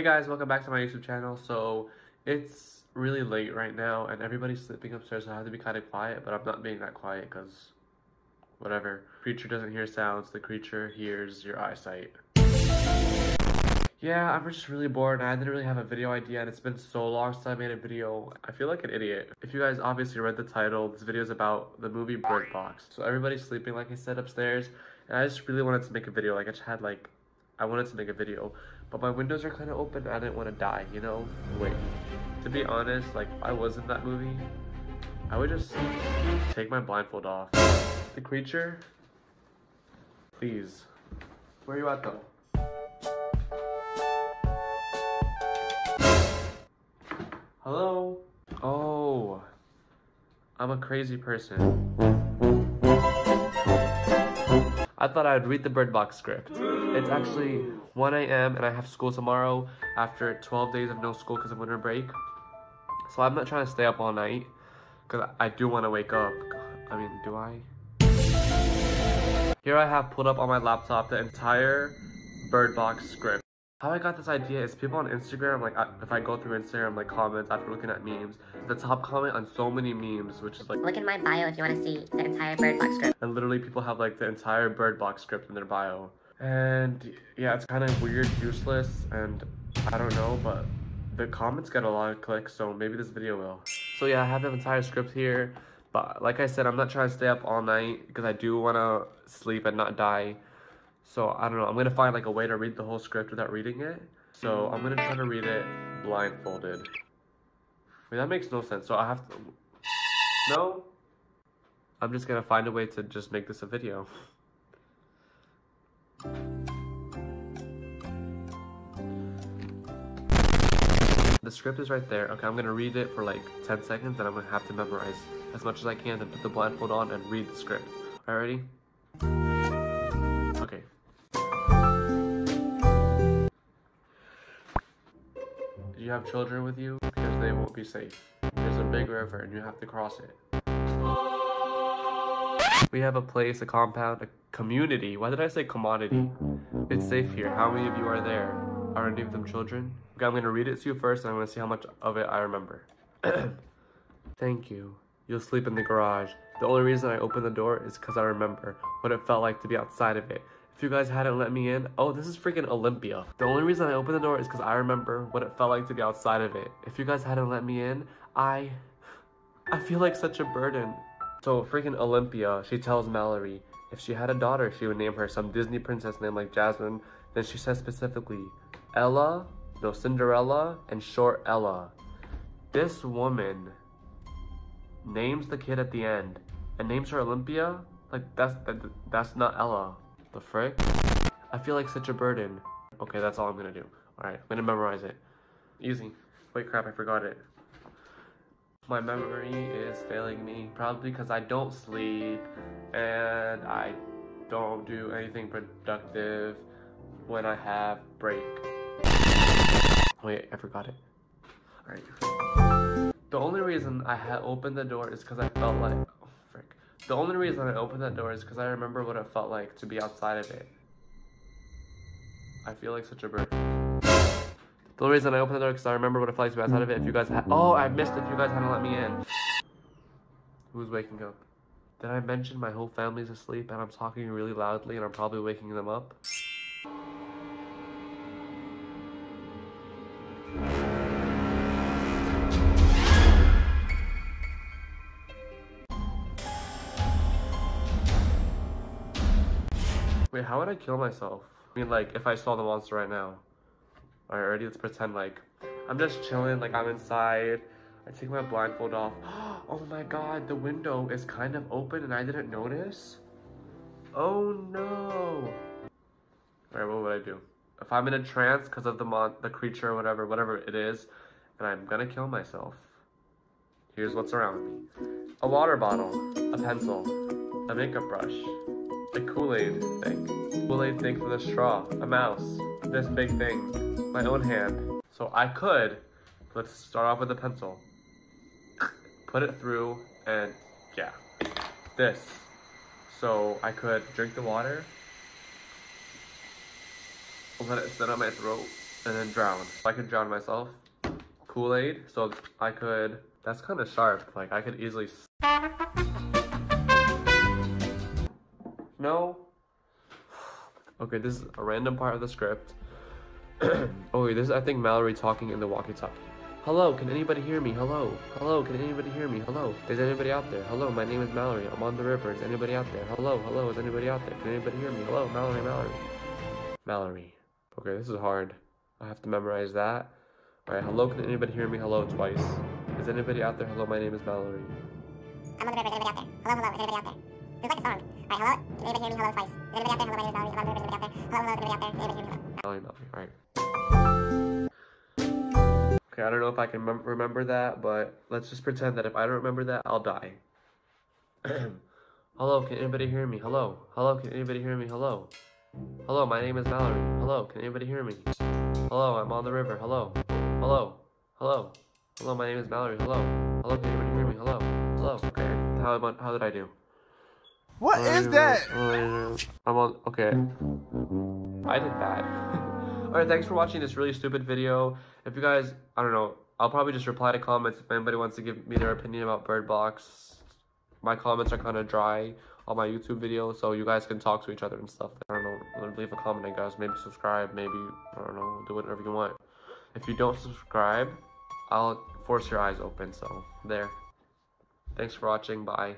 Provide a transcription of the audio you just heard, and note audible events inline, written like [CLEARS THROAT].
Hey guys, welcome back to my YouTube channel. So it's really late right now and everybody's sleeping upstairs so I have to be kind of quiet, but I'm not being that quiet because whatever. Creature doesn't hear sounds, the creature hears your eyesight. Yeah, I'm just really bored and I didn't really have a video idea and it's been so long since I made a video. I feel like an idiot. If you guys obviously read the title, this video is about the movie Bird Box. So everybody's sleeping like I said upstairs and I just really wanted to make a video. Like I just had like I wanted to make a video, but my windows are kind of open. I didn't want to die, you know? Wait, to be honest, like if I was in that movie, I would just take my blindfold off. The creature, please. Where are you at though? Hello? Oh, I'm a crazy person. I thought I'd read the Bird Box script. It's actually 1 a.m. and I have school tomorrow after 12 days of no school because of winter break. So I'm not trying to stay up all night because I do want to wake up. I mean, do I? Here I have pulled up on my laptop the entire Bird Box script. How I got this idea is people on Instagram, like if I go through Instagram, like comments after looking at memes, the top comment on so many memes, which is like Look in my bio if you want to see the entire Bird Box script. and literally people have like the entire Bird Box script in their bio. And yeah, it's kind of weird, useless, and I don't know, but the comments get a lot of clicks, so maybe this video will. So yeah, I have the entire script here, but like I said, I'm not trying to stay up all night because I do want to sleep and not die. So I don't know, I'm gonna find like a way to read the whole script without reading it. So I'm gonna try to read it blindfolded. Wait, that makes no sense. So I have to, no? I'm just gonna find a way to just make this a video. The script is right there. Okay, I'm gonna read it for like 10 seconds and I'm gonna have to memorize as much as I can and put the blindfold on and read the script. All right, ready? You have children with you? Because they won't be safe. There's a big river and you have to cross it. We have a place, a compound, a community. Why did I say commodity? It's safe here. How many of you are there? Are any of them children? Okay, I'm gonna read it to you first and I'm gonna see how much of it I remember. [CLEARS THROAT] Thank you. You'll sleep in the garage. The only reason I opened the door is because I remember what it felt like to be outside of it. If you guys hadn't let me in, oh, this is freaking Olympia. The only reason I opened the door is because I remember what it felt like to be outside of it. If you guys hadn't let me in, I, I feel like such a burden. So freaking Olympia, she tells Malorie if she had a daughter, she would name her some Disney princess name like Jasmine. Then she says specifically, Ella, no Cinderella, and short Ella. This woman names the kid at the end and names her Olympia. Like that's that, that's not Ella. The frick? I feel like such a burden. Okay, that's all I'm gonna do. All right, I'm gonna memorize it. Easy. Wait, crap, I forgot it. My memory is failing me, probably because I don't sleep and I don't do anything productive when I have break. Wait, I forgot it. Alright. The only reason I had opened the door is because I felt like. The only reason I opened that door is because I remember what it felt like to be outside of it. I feel like such a bird. The only reason I opened the door is because I remember what it felt like to be outside of it. If you guys had, oh, I missed if you guys hadn't let me in. Who's waking up? Did I mention my whole family's asleep and I'm talking really loudly and I'm probably waking them up? Wait, how would I kill myself? I mean, like, if I saw the monster right now. Alright, ready? Let's pretend like I'm just chilling, like I'm inside. I take my blindfold off. [GASPS] Oh my god, the window is kind of open and I didn't notice. Oh no. Alright, what would I do? If I'm in a trance because of the mon the creature or whatever, whatever it is, and I'm gonna kill myself. Here's what's around me. A water bottle, a pencil, a makeup brush, a Kool-Aid thing, Kool-Aid thing for the straw, a mouse, this big thing, my own hand. So I could, let's start off with a pencil put it through and yeah, this. So I could drink the water, let it sit on my throat, and then drown. I could drown myself. Kool-Aid, so I could, that's kind of sharp. Like I could easily, no. [SIGHS] Okay, this is a random part of the script. [CLEARS THROAT] oh, wait, this is, I think, Malorie talking in the walkie-talkie. Hello, can anybody hear me? Hello. Hello, can anybody hear me? Hello. Is anybody out there? Hello, my name is Malorie. I'm on the river. Is anybody out there? Hello, hello, is anybody out there? Can anybody hear me? Hello, Malorie, Malorie. Malorie. Okay, this is hard. I have to memorize that. Alright, hello, can anybody hear me? Hello, twice. Is anybody out there? Hello, my name is Malorie. I'm on the river. Is anybody out there? Hello, hello. Is anybody out there? It's like a song. Alright, hello. Can anybody hear me? Hello. Is anybody out there? Hello, my name is the river. Is anybody out there? Hello, hello. Is anybody out there? Can anybody hear me? Hello. Malorie. Alright. Okay, I don't know if I can remember that, but let's just pretend that if I don't remember that, I'll die. [CLEARS THROAT] Hello, can anybody hear me? Hello. Hello, can anybody hear me? Hello. Hello, my name is Malorie. Hello, can anybody hear me? Hello, I'm on the river. Hello. Hello. Hello. Hello, my name is Malorie. Hello. Hello, can anybody hear me? Hello. Hello. Okay. How how did I do? What oh, is that? Oh, I'm on. Okay. I did bad. [LAUGHS] Alright, thanks for watching this really stupid video. If you guys, I don't know, I'll probably just reply to comments if anybody wants to give me their opinion about Bird Box. My comments are kind of dry on my YouTube video, so you guys can talk to each other and stuff. I don't know, leave a comment, I guess. Maybe subscribe, maybe, I don't know, do whatever you want. If you don't subscribe, I'll force your eyes open, so there. Thanks for watching, bye.